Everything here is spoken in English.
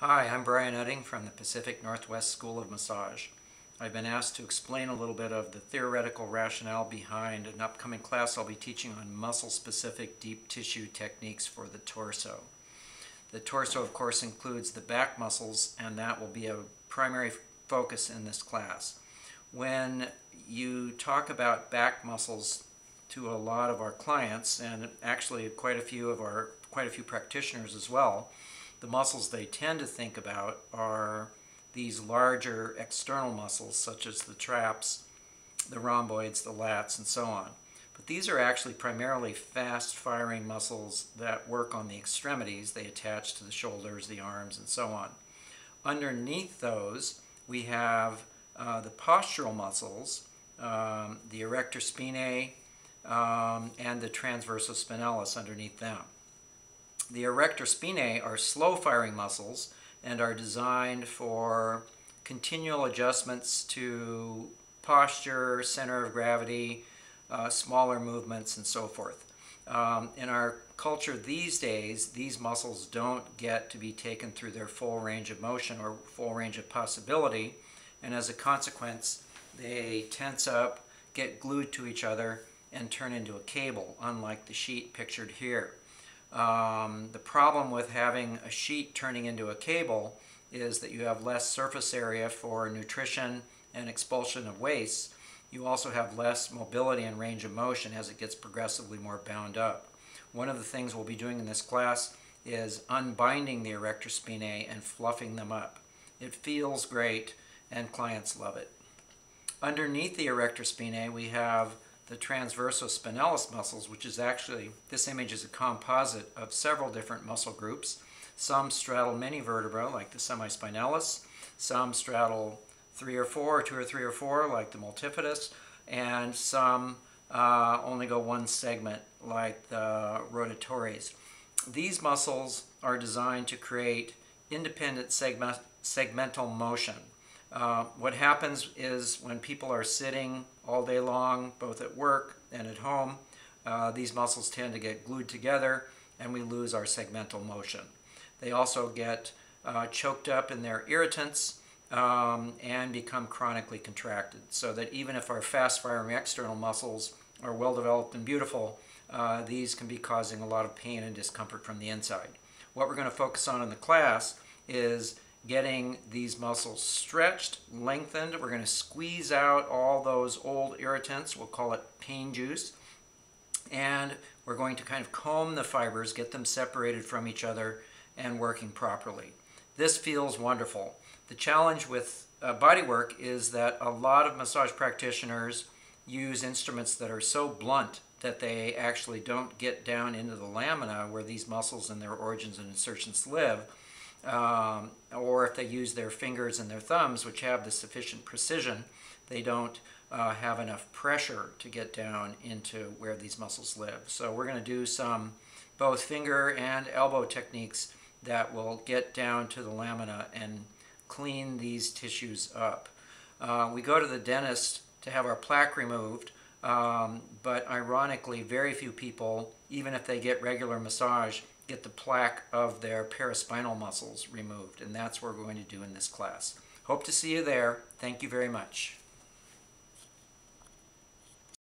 Hi, I'm Brian Utting from the Pacific Northwest School of Massage. I've been asked to explain a little bit of the theoretical rationale behind an upcoming class I'll be teaching on muscle-specific deep tissue techniques for the torso. The torso, of course, includes the back muscles, and that will be a primary focus in this class. When you talk about back muscles to a lot of our clients, and actually quite a few of our quite a few practitioners as well, the muscles they tend to think about are these larger external muscles such as the traps, the rhomboids, the lats, and so on. But these are actually primarily fast firing muscles that work on the extremities. They attach to the shoulders, the arms, and so on. Underneath those, we have uh, the postural muscles, um, the erector spinae, um, and the transversospinalis underneath them. The erector spinae are slow firing muscles and are designed for continual adjustments to posture, center of gravity, uh, smaller movements, and so forth. Um, in our culture these days, these muscles don't get to be taken through their full range of motion or full range of possibility, and as a consequence, they tense up, get glued to each other, and turn into a cable, unlike the sheet pictured here. Um, the problem with having a sheet turning into a cable is that you have less surface area for nutrition and expulsion of waste. You also have less mobility and range of motion as it gets progressively more bound up. One of the things we'll be doing in this class is unbinding the erector spinae and fluffing them up. It feels great and clients love it. Underneath the erector spinae we have the transversospinalis muscles, which is actually, this image is a composite of several different muscle groups. Some straddle many vertebrae, like the semispinalis. Some straddle three or four, or two or three or four, like the multifidus. And some uh, only go one segment, like the rotatores. These muscles are designed to create independent segment, segmental motion. Uh, what happens is when people are sitting all day long, both at work and at home, uh, these muscles tend to get glued together and we lose our segmental motion. They also get uh, choked up in their irritants um, and become chronically contracted so that even if our fast firing external muscles are well developed and beautiful, uh, these can be causing a lot of pain and discomfort from the inside. What we're going to focus on in the class is getting these muscles stretched, lengthened. We're going to squeeze out all those old irritants. We'll call it pain juice. And we're going to kind of comb the fibers, get them separated from each other and working properly. This feels wonderful. The challenge with uh, body work is that a lot of massage practitioners use instruments that are so blunt that they actually don't get down into the lamina where these muscles and their origins and insertions live um, or if they use their fingers and their thumbs, which have the sufficient precision, they don't uh, have enough pressure to get down into where these muscles live. So we're going to do some both finger and elbow techniques that will get down to the lamina and clean these tissues up. Uh, we go to the dentist to have our plaque removed, um, but ironically, very few people, even if they get regular massage, get the plaque of their paraspinal muscles removed, and that's what we're going to do in this class. Hope to see you there. Thank you very much.